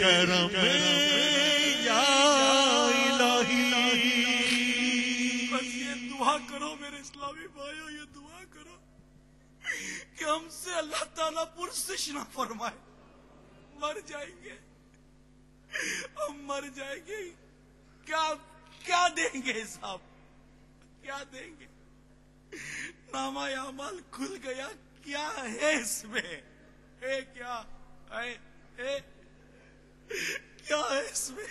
کرم یا الہی۔ بس یہ دعا کرو میرے اسلامی بھائیو، یہ دعا کرو کہ ہم سے اللہ تعالیٰ پرسش نہ فرمائے۔ مر جائیں گے۔ ہم مر جائیں گے۔ کیا کیا دیں گے حساب؟ کیا دیں گے؟ نامہ اعمال کھل گیا۔ کیا ہے اس میں؟ ہے کیا؟ ہے ہے کیا ہے اس میں؟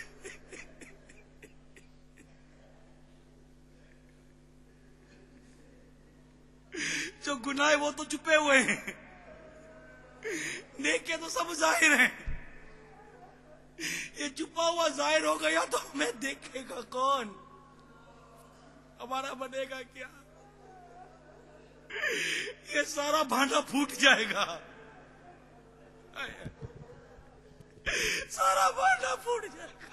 جو گناہ وہ تو چھپے ہوئے ہیں۔ نیکے تو سب ظاہر ہیں۔ یہ چھپا ہوا ظاہر ہو گیا تو ہمیں دیکھے گا کون؟ ہمارا بنے گا کیا؟ یہ سارا بھانڈا پھوٹ جائے گا۔ سارا بانڈا پھوٹ جائے گا۔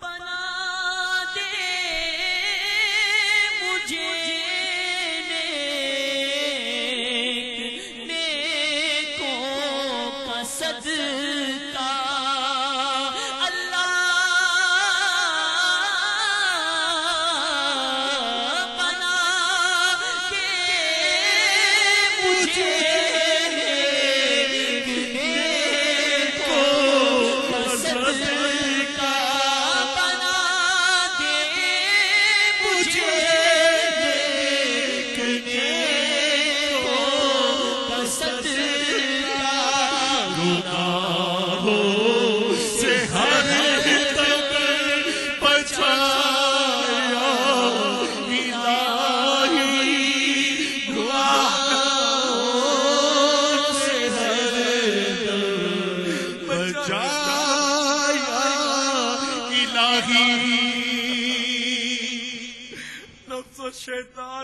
بنا دے مجھے۔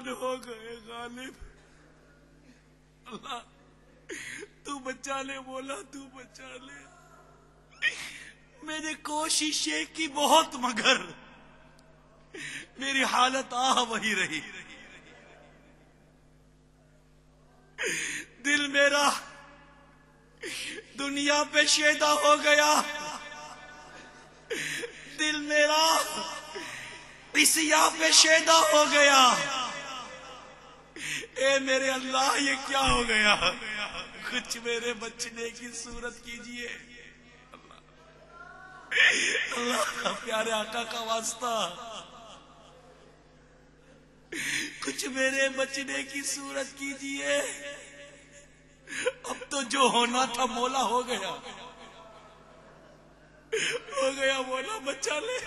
شیطان ہو گئے، غالب۔ اللہ، تو بچا لے بولا تو بچا لے۔ میری کوشش یہ کی بہت، مگر میری حالت آ وہی رہی۔ دل میرا دنیا پہ شیدا ہو گیا۔ دل میرا پسیا پہ شیدا ہو گیا۔ اے میرے اللہ، یہ کیا ہو گیا؟ کچھ میرے بچنے کی صورت کیجیے۔ اللہ پیارے آقا کا واسطہ۔ کچھ میرے بچنے کی صورت کیجیے اب تو جو ہونا تھا مولا ہو گیا۔ ہو گیا مولا، بچا لے۔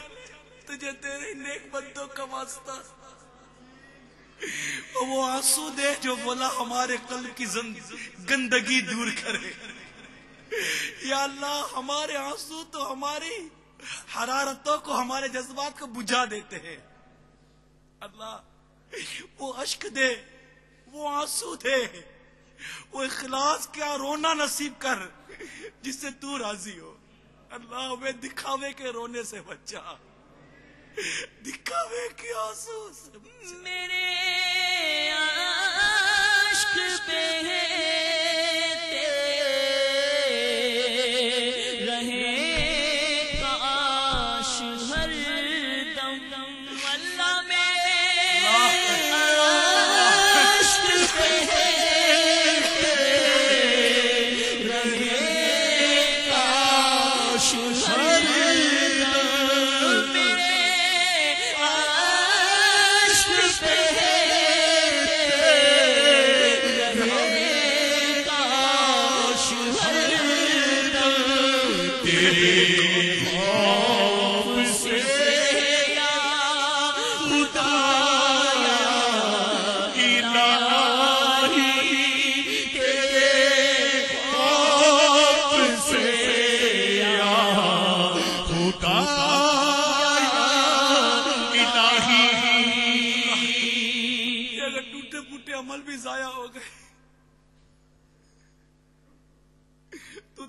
تجھے تیرے نیک بندوں کا واسطہ۔ وہ آنسو دے جو بولا ہمارے قلب کی گندگی دور کرے۔ یا اللہ، ہمارے آنسو تو ہماری حرارتوں کو ہمارے جذبات کو بجھا دیتے ہیں۔ اللہ، وہ اشک دے، وہ آنسو دے۔ وہ اخلاص کیا، رونا نصیب کر، جس سے تو راضی ہو۔ اللہ، ہمیں دکھاوے کے رونے سے بچا۔ دکھاوے کے آنسو سے بچا۔ میرے عشق بہتے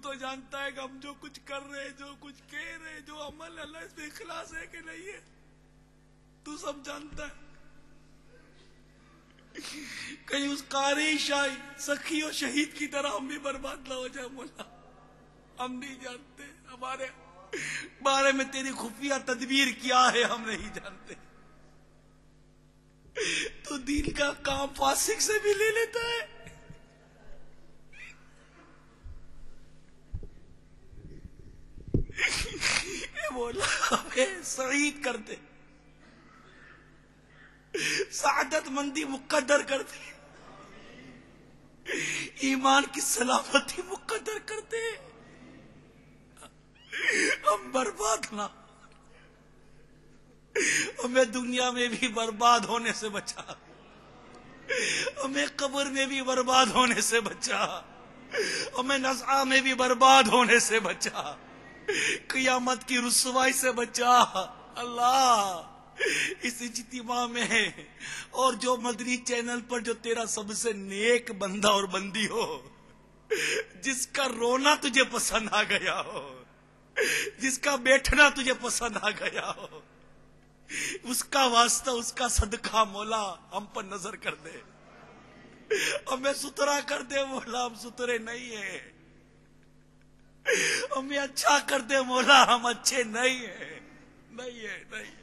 تو جانتا ہے کہ ہم جو کچھ کر رہے جو کچھ کہہ رہے جو عمل اللہ اس میں اخلاص ہے کہ نہیں ہے؟ تو سب جانتا ہے۔ کہیں اس قاری شاہی، سخی اور شہید کی طرح ہم بھی برباد نہ ہو جائے مولا۔ ہم نہیں جانتے، ہمارے بارے میں تیری خفیہ تدبیر کیا ہے، ہم نہیں جانتے۔ تو دین کا کام فاسق سے بھی لے لیتا ہے۔ اے مولا ہمیں سعید کر دے سعادت مندی مقدر کر دے ایمان کی سلامتی مقدر کر دے ہم برباد نہ۔ ہمیں دنیا میں بھی برباد ہونے سے بچا۔ ہمیں قبر میں بھی برباد ہونے سے بچا۔ ہمیں نزعہ میں بھی برباد ہونے سے بچا۔ قیامت کی رسوائی سے بچا۔ اللہ، اس اجتماع میں اور جو مدنی چینل پر جو تیرا سب سے نیک بندہ اور بندی ہو، جس کا رونا تجھے پسند آ گیا ہو، جس کا بیٹھنا تجھے پسند آ گیا ہو، اس کا واسطہ، اس کا صدقہ مولا ہم پر نظر کر دے۔ ہمیں سترا کر دے مولا ہم سترے نہیں ہیں۔ ہمیں اچھا کر دے مولا ہم اچھے نہیں ہیں۔ نہیں ہے نہیں ہے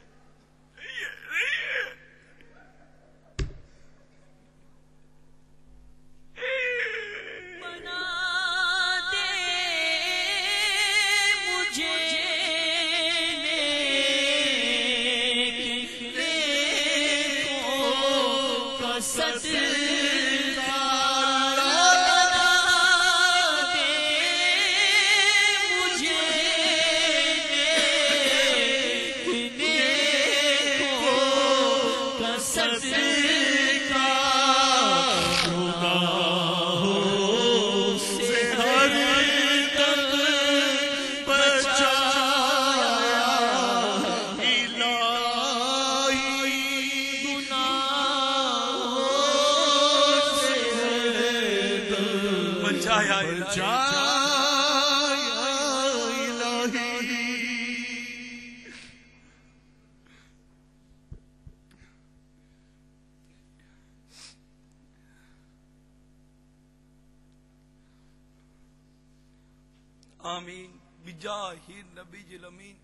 آمين بجاه النبي الأمين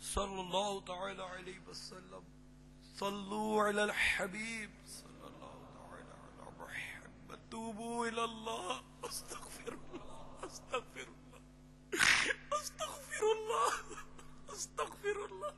صلى الله تعالى عليه وسلم. صلوا على الحبيب صلى الله تعالى على محمد. توبوا إلى الله أستغفر الله أستغفر الله أستغفر الله أستغفر الله